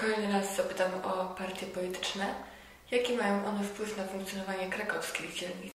kolejny raz zapytam o partie polityczne. Jaki mają one wpływ na funkcjonowanie krakowskich dzielnic?